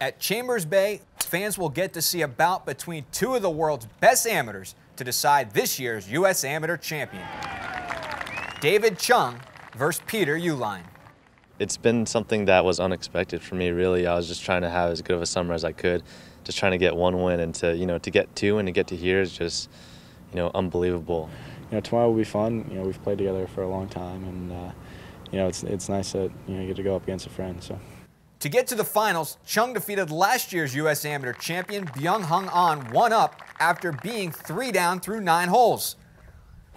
At Chambers Bay, fans will get to see a bout between two of the world's best amateurs to decide this year's U.S. Amateur Champion. David Chung versus Peter Uihlein. It's been something that was unexpected for me, really. I was just trying to have as good of a summer as I could, just trying to get one win, and to you know to get two and to get to here is just you know unbelievable. You know, tomorrow will be fun. You know, we've played together for a long time, and uh, you know it's it's nice that you know you get to go up against a friend. So. To get to the finals, Chung defeated last year's U.S. Amateur champion Byung Hun An one up after being three down through nine holes.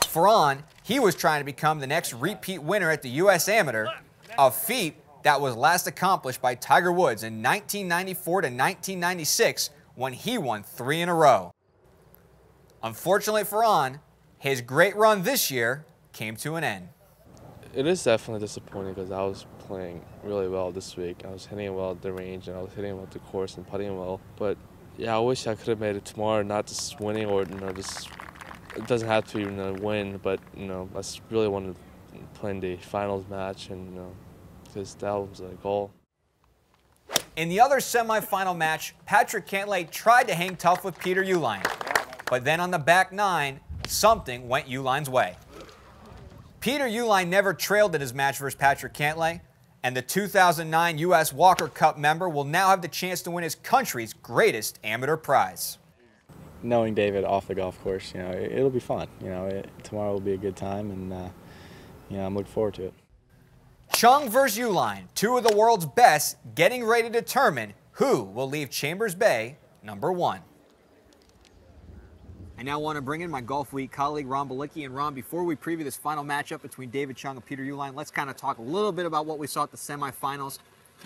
For An, he was trying to become the next repeat winner at the U.S. Amateur, a feat that was last accomplished by Tiger Woods in 1994 to 1996 when he won three in a row. Unfortunately for An, his great run this year came to an end. It is definitely disappointing because I was playing really well this week. I was hitting well at the range and I was hitting well at the course and putting well. But yeah, I wish I could have made it tomorrow, not just winning or you know just it doesn't have to be you know, win, but you know I really wanted to play in the finals match and you know because that was a goal. In the other semifinal match, Patrick Cantlay tried to hang tough with Peter Uihlein, but then on the back nine, something went Uihlein's way. Peter Uihlein never trailed in his match versus Patrick Cantlay, and the 2009 U.S. Walker Cup member will now have the chance to win his country's greatest amateur prize. Knowing David off the golf course, you know, it, will be fun. You know, it, tomorrow will be a good time, and uh, you know, I'm looking forward to it. Chung versus Uihlein, two of the world's best, getting ready to determine who will leave Chambers Bay number one. I now want to bring in my Golfweek colleague, Ron Balicki. And Ron, before we preview this final matchup between David Chung and Peter Uihlein, let's kind of talk a little bit about what we saw at the semifinals.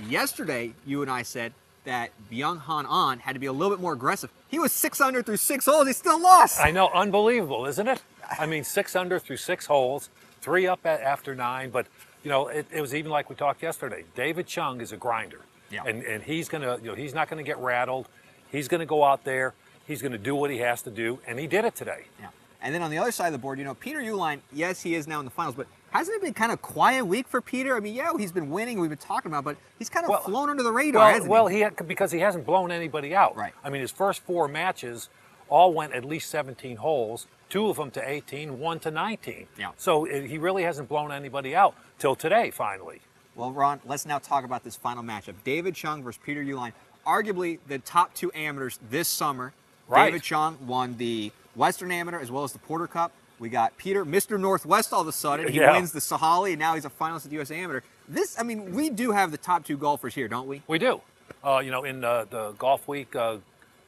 Yesterday, you and I said that Byung Hun An had to be a little bit more aggressive. He was six under through six holes. He still lost. I know, unbelievable, isn't it? I mean, six under through six holes, three up after nine. But you know, it, it was even like we talked yesterday. David Chung is a grinder, yeah. and and he's gonna, you know, he's not gonna get rattled. He's gonna go out there He's going to do what he has to do, and he did it today. Yeah. And then on the other side of the board, you know, Peter Uihlein, yes, he is now in the finals, but hasn't it been kind of quiet week for Peter? I mean, yeah, he's been winning, we've been talking about, but he's kind of well, flown under the radar, well, hasn't well, he? Well, he because he hasn't blown anybody out. Right. I mean, his first four matches all went at least 17 holes, two of them to 18, one to 19. Yeah. So it, he really hasn't blown anybody out till today, finally. Well, Ron, let's now talk about this final matchup. David Chung versus Peter Uihlein, arguably the top two amateurs this summer. Right. David Chung won the Western Amateur as well as the Porter Cup. We got Peter, Mr. Northwest all of a sudden. He yeah. wins the Sahalee, and now he's a finalist at the U.S. Amateur. This, I mean, we do have the top two golfers here, don't we? We do. Uh, you know, in uh, the Golfweek, uh,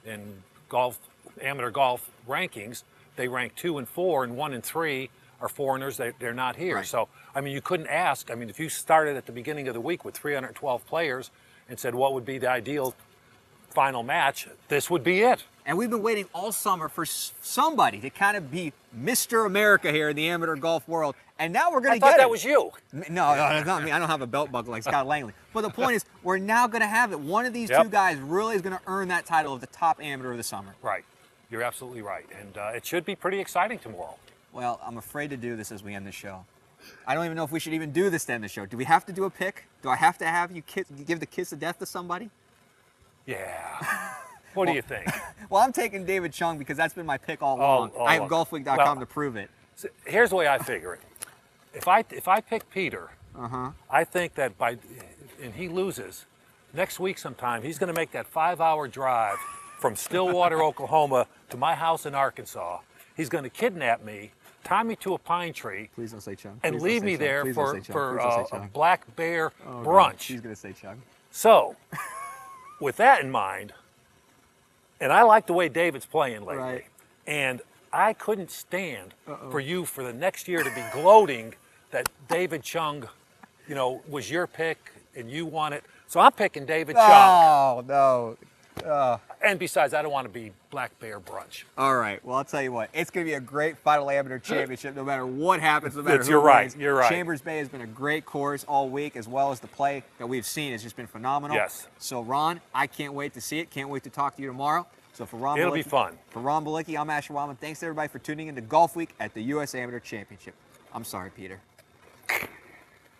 in golf, amateur golf rankings, they rank two and four, and one and three are foreigners. They, they're not here. Right. So, I mean, you couldn't ask. I mean, if you started at the beginning of the week with 312 players and said what would be the ideal final match, this would be it. And we've been waiting all summer for somebody to kind of be Mr. America here in the amateur golf world. And now we're going to get it. that was you. No, no, not me. I don't have a belt buckle like Scott Langley. But the point is, we're now going to have it. One of these yep. two guys really is going to earn that title of the top amateur of the summer. Right. You're absolutely right. And uh, it should be pretty exciting tomorrow. Well, I'm afraid to do this as we end the show. I don't even know if we should even do this to end the show. Do we have to do a pick? Do I have to have you kiss, give the kiss of death to somebody? Yeah. What well, do you think? well, I'm taking David Chung because that's been my pick all along. I have golfweek.com well, to prove it. So here's the way I figure it. If I if I pick Peter, uh-huh. I think that by and he loses next week sometime, he's going to make that five-hour drive from Stillwater, Oklahoma, to my house in Arkansas. He's going to kidnap me, tie me to a pine tree, Please don't say Chung. and Please leave me Chung. there Please for for uh, a black bear oh, brunch. God. He's going to say Chung. So, with that in mind, and I like the way David's playing lately. Right. And I couldn't stand Uh-oh. for you for the next year to be gloating that David Chung, you know, was your pick and you won it. So I'm picking David Chung. Oh, no. Uh. And besides, I don't want to be Black Bear Brunch. All right. Well, I'll tell you what. It's going to be a great final amateur championship no matter what happens, no matter It's, who You're right. You're right. Chambers Bay has been a great course all week, as well as the play that we've seen has just been phenomenal. Yes. So, Ron, I can't wait to see it. Can't wait to talk to you tomorrow. So for Ron It'll Balicki, be fun. For Ron Balicki, I'm Asher Wildman. Thanks everybody for tuning in to Golfweek at the U.S. Amateur Championship. I'm sorry, Peter.